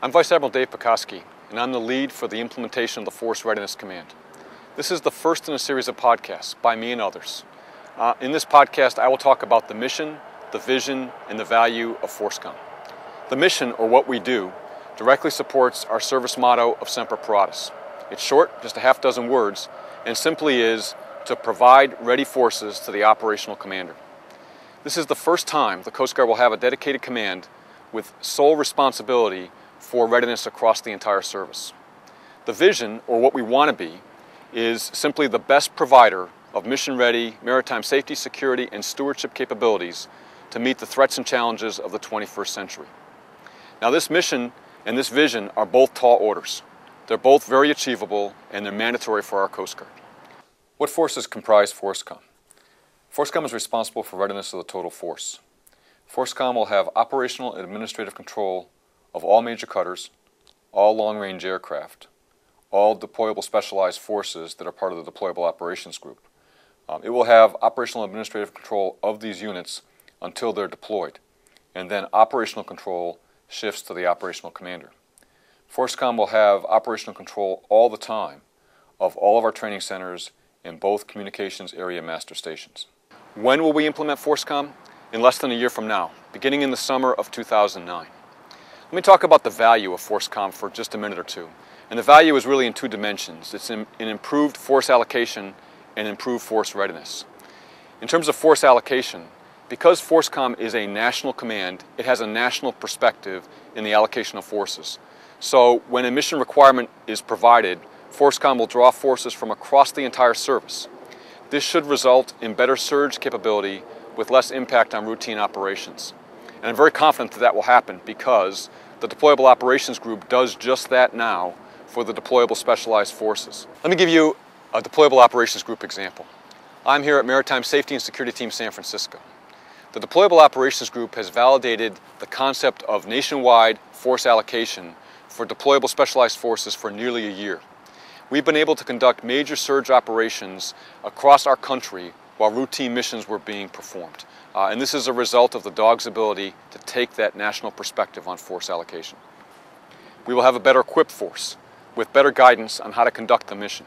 I'm Vice Admiral Dave Pekoske, and I'm the lead for the implementation of the Force Readiness Command. This is the first in a series of podcasts by me and others. Uh, in this podcast, I will talk about the mission, the vision, and the value of FORCECOM. The mission, or what we do, directly supports our service motto of Semper Paratus. It's short, just a half dozen words, and simply is to provide ready forces to the operational commander. This is the first time the Coast Guard will have a dedicated command with sole responsibility for readiness across the entire service. The vision, or what we want to be, is simply the best provider of mission-ready maritime safety, security, and stewardship capabilities to meet the threats and challenges of the 21st century. Now this mission and this vision are both tall orders. They're both very achievable and they're mandatory for our Coast Guard. What forces comprise FORCECOM? FORCECOM is responsible for readiness of the total force. FORCECOM will have operational and administrative control of all major cutters, all long-range aircraft, all deployable specialized forces that are part of the Deployable Operations Group. Um, it will have operational administrative control of these units until they're deployed, and then operational control shifts to the operational commander. ForceCom will have operational control all the time of all of our training centers and both communications area master stations. When will we implement ForceCom? In less than a year from now, beginning in the summer of 2009. Let me talk about the value of FORCECOM for just a minute or two. And the value is really in two dimensions. It's in, in improved force allocation and improved force readiness. In terms of force allocation, because FORCECOM is a national command, it has a national perspective in the allocation of forces. So when a mission requirement is provided, FORCECOM will draw forces from across the entire service. This should result in better surge capability with less impact on routine operations. And I'm very confident that that will happen because the Deployable Operations Group does just that now for the deployable specialized forces. Let me give you a Deployable Operations Group example. I'm here at Maritime Safety and Security Team San Francisco. The Deployable Operations Group has validated the concept of nationwide force allocation for deployable specialized forces for nearly a year. We've been able to conduct major surge operations across our country while routine missions were being performed. Uh, and this is a result of the DOG's ability to take that national perspective on force allocation. We will have a better equipped force with better guidance on how to conduct the mission.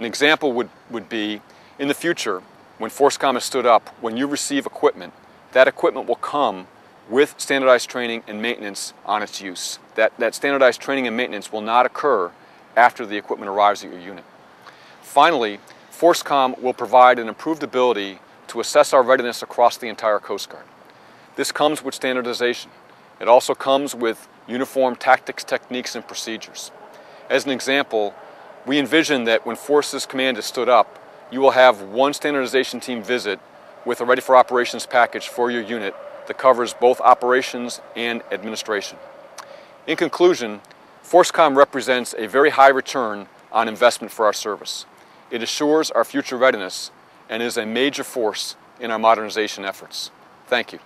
An example would, would be in the future, when FORCECOM is stood up, when you receive equipment, that equipment will come with standardized training and maintenance on its use. That, that standardized training and maintenance will not occur after the equipment arrives at your unit. Finally, FORCECOM will provide an improved ability to assess our readiness across the entire Coast Guard. This comes with standardization. It also comes with uniform tactics, techniques, and procedures. As an example, we envision that when Forces Command is stood up, you will have one standardization team visit with a ready for operations package for your unit that covers both operations and administration. In conclusion, FORCECOM represents a very high return on investment for our service. It assures our future readiness and is a major force in our modernization efforts. Thank you.